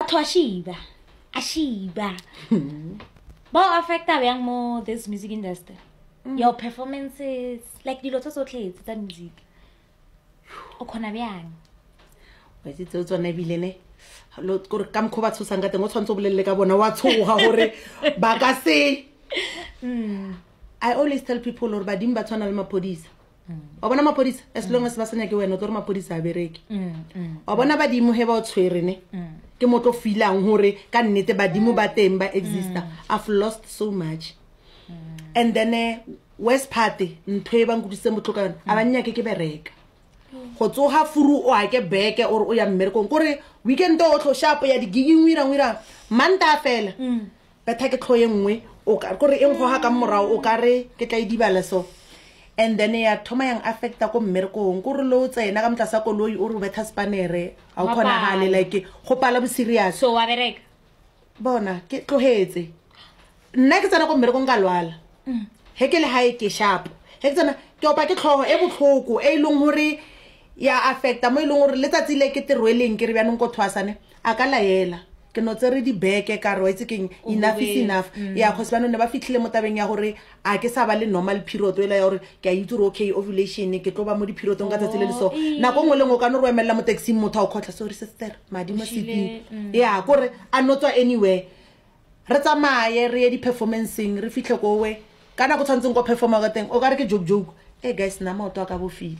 batho a shiba a shiba ba o affecta bjang mo this music industry Mm. your performances like dilo tse tsotlhe tse tsa music o kgona bjang wetse tseo tsone ebile ne lo- kore ka mokgwa o ba tshosang ka teng o tshwanetse o bolelele ka bona wa tshoga gore ba ka se i always tell people gore badimo ba tshwana le maphodisa mm. wa bona maphodisa as long as ba senya ke wena o tlo re maphodisa a bereke wa bona badimo he ba o tshwerene ke mo tlo feelang gore ka nnete badimo ba teng ba exista i've lost so much and then eh, west party ntho e ba nkutlwisitse botlhoko yone a ba nnyake ke bereka go tsoga furu o ake beke ore o ya mmerekong kore weekend o tlhoshapo ya digigingwirangwirang manta fela mm. betha ke tlho e nngwe kore e nkgoga ka morago o ka re ke tla e dibale so and then ya thoma yang affecta ko mmerekong ko re lo o tsena ka motlasa koloi o re o betha spanere ga o kgonagale like go pala boserius so wa bereka bona ke tlogetse nna ke tsena ko mmerekong ka lwala he mm. ke le gae ke shapo he ke tsena ke opa ke tlhogo e botlhoko e e leng gore ya affecta mo e leng gore letsatsi le ke terweleng ke re bjanong ko thwasane a ka laela ke no tsere dibeke ka re wa itse keng enough is enough mm. ya cause ba none ba fitlhile mo tabeng ya gore a ke sa ba le normal period ela ya gore ke a itse gore okay ovulation ke tlo ba mo diperiodong ka tsatsi le le so oh, nako nngwe le nngwe o ka no re o emelela mo taxing motho a o kgotlha sorry sister madi mo seting mm. ya kore a no tswa anywhere re tsamaye re ye di-performanceng re fitlhe kowe ka nako tshwanetseng ko performa ka teng o ka re ke joke joke e guys nna maoto a ka bofile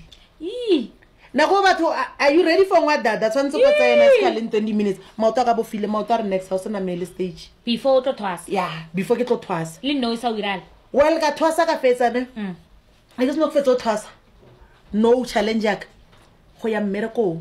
nako batho are you ready for ngwa dada tshwanetse ko tsena se ka leng twenty minutes maoto a ka bofile maoto a re next ga o se namele stage before o tlo thwasa ya before ke tlo thwasa le nne o sa wirale well ka thwasa ka fetsa ne mm. a ke seno go fetsa o thwasa no challenge yaka go ya mmerekong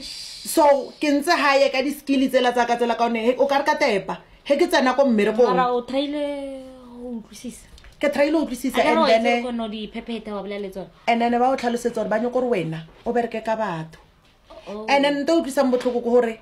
so ke ntse ga ye ka di-skilli tsela tsaka tsela ka one o ka re ka tepa ge ke tsena ko mmerekong ke try lo utlwisisa and then eh, kono di phephethe wa bolele tsone and then ba o tlhalosetsa gore ba nyoko gore wena o bereke ka batho oh. and then nto utlwisang botlhoko ko gore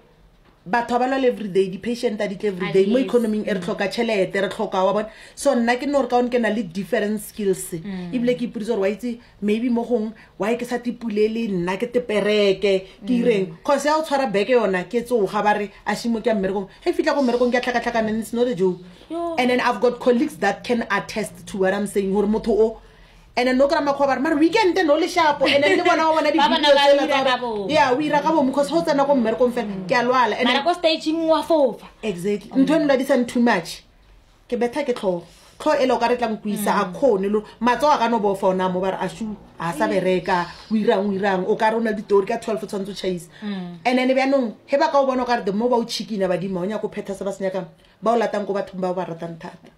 batho ba ba lwala everyday di-patient a di tle everyday mo economing e re tlhoka tšhelete re tlhoka wa bone so nna ke nne gore ka one ke na le different skills mm. ebile ke ipoditse gore wa itse maybe mo gong wa ke sa tipulele nna ke tepereke ke mm. ireng cause ya o tshwara beke yona ke tsoga ba re a shimo ke ya mmerekong ge fitlha ko mmerekong ke a tlhakatlhakaneng it's not a joke and then i've got colleagues that can attest to what i'm saying gore motho o and no kry makgwa bare mare weekend no le shapo and then le bona wa bona yeah o ira ka bomo cause ga o tsena ko mmerekong fela mm. ke a lwala mara ko staging wa fofa exactly mm. ntho e nladisang too much ke betha ke tlhogo tlho ele o ka re tlang ko isa a mm. kgone lo matso a ka no bofa ona mo bare a shu a sa bereka o irang o irang o ka re o na le ditori ka twelve o tshwanetse o chase and then bjanong he ba ka o bona o ka re the mo ba o chikina badima o nyako phetha se ba senyakang ba o latang ko bathong ba o ba ratang thata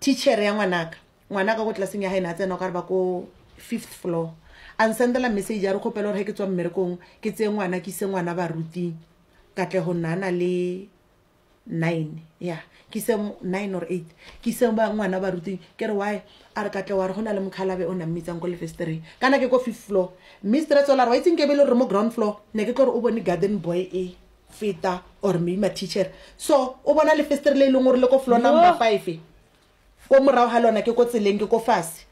teacher ya ngwanaka ngwanaka ko tlelaseng ya gae ne a tsena o ka re ba ko fifth floor a nsendela message a re kgopela gore ga ke tswa mmerekong ke tseye ngwana ke ise ngwana baruting katlego nna na le nine ya ke ise nine or eight ke ise ngwana baruting ke re why a re katle wa re go na le mokhalabe o nammitsang ko lefestereng kana ke ko fifth floor mistress ola re wa itseng ke be le gore mo ground floor ne ke tlo gore o bone garden boy e feta or maybe ma teacher so o bona le festere le e leng gore le ko flo number five ko morago ga lona ke ko tseleng ke ko fase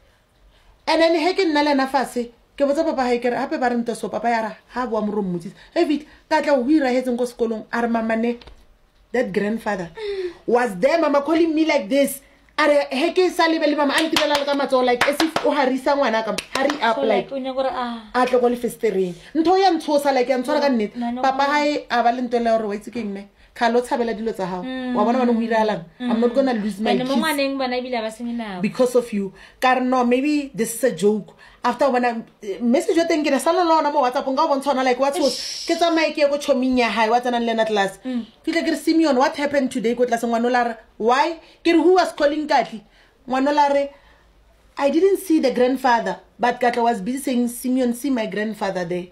and then he ke nna le ena fase ke botsa papa ga kere gape ba re nte so papa ya ra ga boa moro mmotsisa evit ka tla o iragetseng ko sekolong a re mamane that grandfather was there mama calling me like this a re he ke sa lebe le mama a ntirela le ka matsogo like as if o harisa ngwana ka hurry up So, like like, o nyaka gore a- a tle ko lefestereng ntho ya ntshosa like ya ntshwara ka nnete No, no, papa no. gae a ba le nto le gore wa itse ke eng ne kgale o tshabela dilo tsa gago wa bona bane go iralang i'm not gonna lose my Mm. And mo kids ngwaneng bona ebile a ba senye nako because of you ka re no maybe this is a joke after o bona eh, message ya teng ke re sala le ona mo whatsappong ka o bontsha ona like wa tshosa ke tsamaye ke ye ko choming ya gae wa tsenang le ena class fitlhe ke re simeon what happened today ko tlase ngwana o la re why ke re who was calling katli ngwana o la re i didn't see the grandfather but katla was busy saying simeon see my grandfather there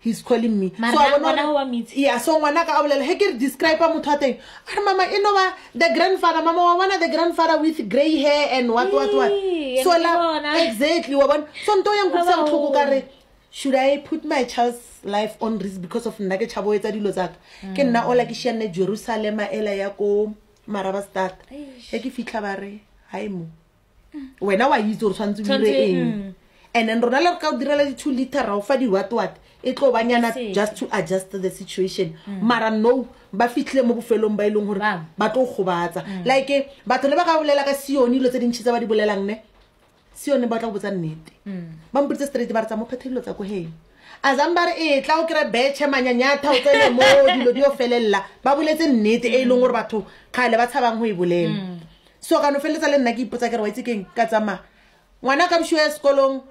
he's calling me Mara, so ngwana wa meet yeah so ngwana ka a bolela he ke re describe motho a teng a re mama e no ba the grandfather mama wa bona the grandfather with grey hair and what what what so la exactly wa bona so nto yang kutlisa botlhoko ka re should i put my child's life on risk because of nna ke tšhabo etsa dilo tsaka ke nna mm. ola ke šianne jerusalema ela ya ko maraba start e ke fitlha ba re hai mo wena wa itse gore tshwanetse o dire eng mm. and then rona le re ka o direla di-two liter ra o fa di-watwat e tlo banyana just to adjust the situation mm. mara no ba fitlhile mo bofelong ba e leng gore ba tlo gobatsa like batho le ba ka bolela ka sione dilo tse dintšhi tse ba di bolelang ne se yone ba tla go botsa nnete ba mpoditse straight ba re tsa mo kgethe dilo tsa ko heng a zang ba re e tla o kry betšhe manyanyatha o tsene mo dilo di o felelela ba boletse nnete e e leng gore batho kgale ba tshabang go e bolela so kano feleletsa le nna ke ipotsa kere wa itse keng ka tsamaya ngwana ka bosio ya sekolong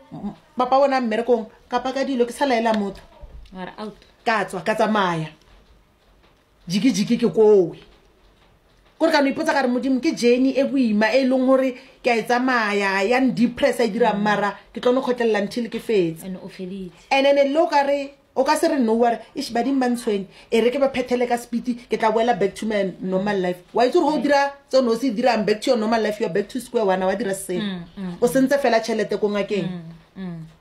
papa bona mmerekong kapa ka dilo ke sa laela motho ka tswa ka tsamaya jikijiki ke kowe kore ka no ipotsa ka re modimo ke jane e boima e leng gore ke a e tsamaya ya ndepress a e dirang mara ke tlo no kgotlelela nthile ke fetse and then e le o ka re o ka se re no ware ish badimo ba ntshwene e re ke ba phethele ka speedy ke tla boela back to my normal life wa itse gore go dira tse o ne o se dirang back to your normal life your back to square one wa dira selo mm, mm, o sentse fela tšhelete ko ngakeng mm,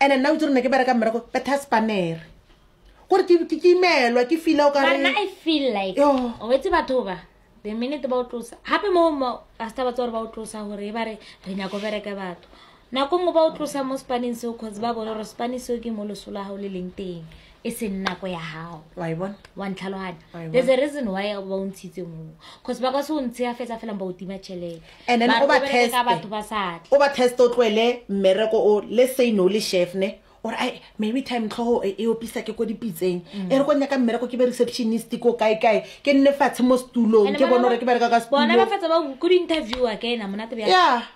ene nna utse rone ke bereka mmereko betha spanere kore ke imelwa ke fila o kaena i feel like o etse batho ba the minute ba o tlosa gape mo a seta batse gore ba o tlosa gore e ba re re nyako bereke batho nako nngwe ba o tlosa mo spaneng seo cause ba bone gore spaneng seo ke mo loso la gago le leng teng e seng nako ya gago wa ntlhalogana there's a reason why ba o ntshitse moo cause ba ka se o ntshe ya fetsa felang ba o tima tšheleteandthenka batho ba satle o ba test o tloele mmereko o le seino le chefne or i maybe time tlhogo e, e opisa ke ko dipitseng mm. e re ko nna ka mmereko ke be receptionist ko kae kae ke nne fatshe mo setulong ke bone gore ke bereka ka setuloya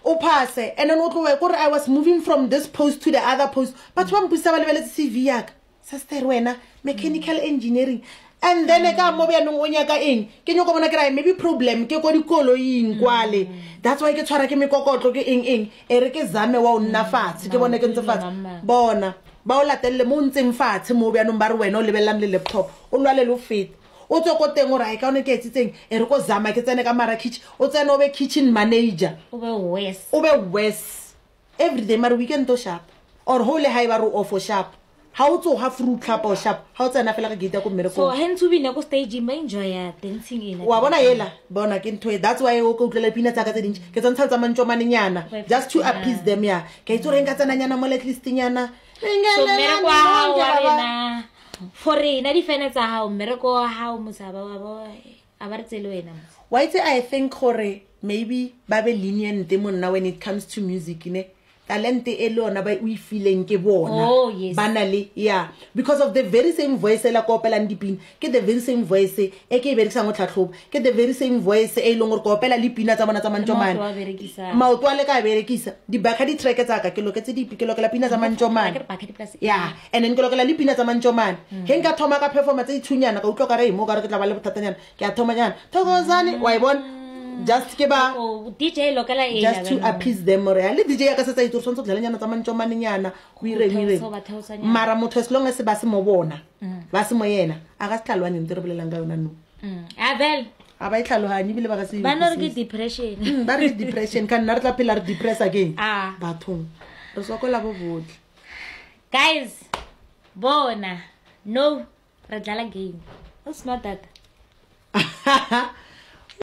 o passe and then o tloe kore i was moving from this post to the other post batho ba mpusa ba lebeletse c v yaka sister wena mechanical engineering and then ka mo bjanong o nyaka eng ke nyoko bona ke rae maybe problem ke ko dikoloing kwale that's why ke tshwara ke mekokotlo ke eng eng e re ke zame wa o nna fatshe ke bone ke ntse fatshe bona ba o latelele mo o ntseng fatshe mo bjanong ba re wena o lebelelang le laptop o lwalele o fete o tswe ko teng o rae ka one ke etsitseng e re ko zama ke tsene ka mara kitchen o tsene o be kitchen manager o be worse everyday mare weekend o sharp or ho le haeba re offo sharp ha o tsoga fruit tlhapa o sharp ha o tsena fela ka gate ya ko mmerekong wa bona ela bona ke ntho e that's why o ka utlwela pina tsaka tse dintsi ke tsantsha tsa mantso mane nyana just to appease them ya ke itse re nka tsena nyana mo letlist nyana for rena difene tsa gago mmereko wa gago mosaba wa boe a ba re tse le wena wa itse i think gore maybe ba be lenient mo nna when it comes to music ne talente e le yona ba o e fileng ke bona oh, ba na le ya because of the very same voice e la ko opelang dipina ke the very same voice e ke e berekisang go tlhatlhobo ke the very same voice e e leng gore ko opela le pina tsa bona tsa mantso mane maoto a le ka a berekisa dibakga di-tracke tsaka ke loketse dipi ke lokela pina tsa mantso mane ya and then ke lokela le pina tsa mantsomane mm. ge nka thoma ka performa tse itshunyana ka utlwa ka re mo ka re ke tla ba le bothatanyana ke a thomanyana thokozane wa e bona mm. just ke ba oh, oh, e just to appease them more le dj ya ka setsa itse re tshwanetse go dlalenyana tsa mantsomanenyana go irengireng mara motho as long as ba se mo bona mm. ba se mo yena a ka se tlhaloganye nte re bolelang ka yona no abel a ba e tlhaloganye ebile ba ka se ba re ke depression ba re depression ka nna re tla phela re depress again ah. bathong re sokola bo botlhe guys bona no re dlala game o smart data